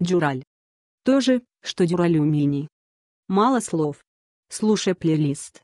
Дюраль. То же, что дюралюминий. Мало слов. Слушай плейлист.